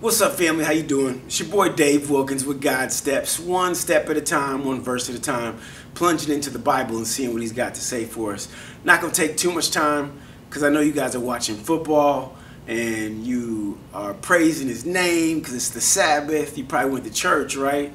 What's up, family? How you doing? It's your boy Dave Wilkins with God Steps, one step at a time, one verse at a time, plunging into the Bible and seeing what He's got to say for us. Not gonna take too much time because I know you guys are watching football and you are praising His name because it's the Sabbath. You probably went to church, right?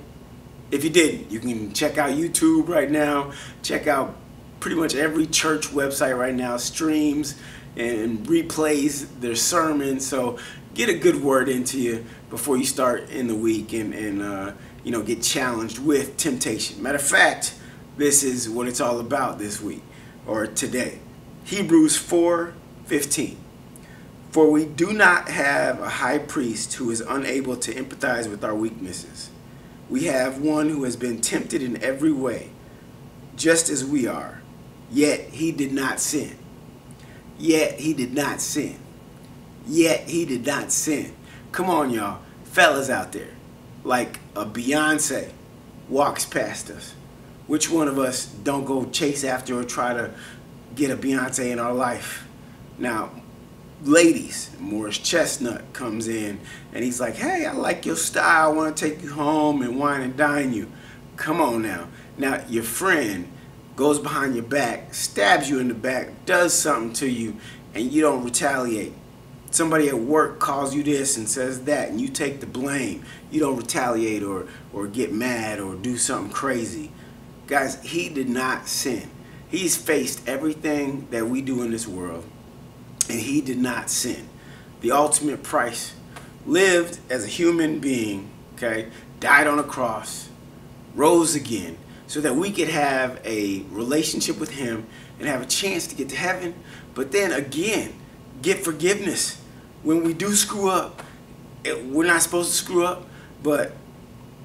If you didn't, you can check out YouTube right now. Check out pretty much every church website right now streams and replays their sermons. So get a good word into you before you start in the week and, and uh, you know get challenged with temptation. Matter of fact, this is what it's all about this week or today. Hebrews 4 15. For we do not have a high priest who is unable to empathize with our weaknesses. We have one who has been tempted in every way, just as we are, yet he did not sin. Yet he did not sin. Yet he did not sin. Come on, y'all. Fellas out there. Like a Beyonce walks past us. Which one of us don't go chase after or try to get a Beyonce in our life? Now, ladies, Morris Chestnut comes in and he's like, hey, I like your style. I want to take you home and wine and dine you. Come on now. Now, your friend goes behind your back, stabs you in the back, does something to you, and you don't retaliate. Somebody at work calls you this and says that, and you take the blame. You don't retaliate or, or get mad or do something crazy. Guys, he did not sin. He's faced everything that we do in this world, and he did not sin. The ultimate price. Lived as a human being, okay? Died on a cross, rose again, so that we could have a relationship with him and have a chance to get to heaven, but then again, get forgiveness. When we do screw up, it, we're not supposed to screw up, but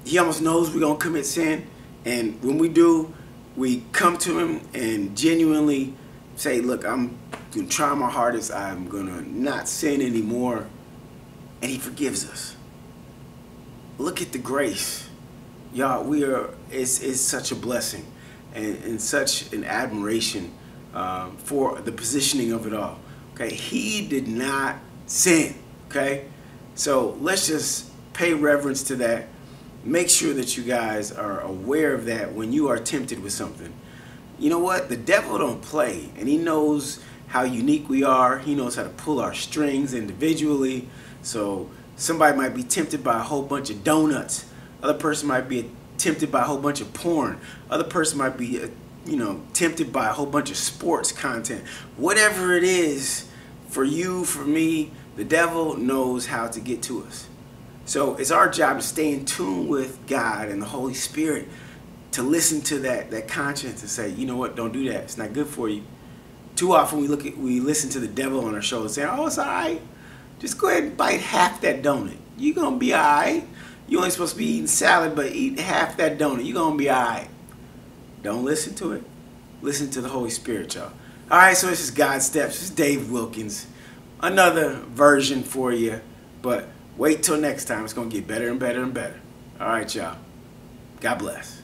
he almost knows we're going to commit sin. And when we do, we come to him and genuinely say, look, I'm going to try my hardest. I'm going to not sin anymore. And he forgives us. Look at the grace y'all, we are, it's, it's such a blessing and, and such an admiration um, for the positioning of it all. Okay, he did not sin. Okay, so let's just pay reverence to that. Make sure that you guys are aware of that when you are tempted with something. You know what? The devil don't play, and he knows how unique we are. He knows how to pull our strings individually. So somebody might be tempted by a whole bunch of donuts other person might be tempted by a whole bunch of porn. Other person might be, uh, you know, tempted by a whole bunch of sports content. Whatever it is, for you, for me, the devil knows how to get to us. So it's our job to stay in tune with God and the Holy Spirit to listen to that that conscience and say, you know what, don't do that. It's not good for you. Too often we look at we listen to the devil on our shoulder saying, Oh, it's alright. Just go ahead and bite half that donut. You're gonna be alright. You only supposed to be eating salad, but eat half that donut. You're to be all right. Don't listen to it. Listen to the Holy Spirit, y'all. All right, so this is God Steps. This is Dave Wilkins. Another version for you, but wait till next time. It's going to get better and better and better. All right, y'all. God bless.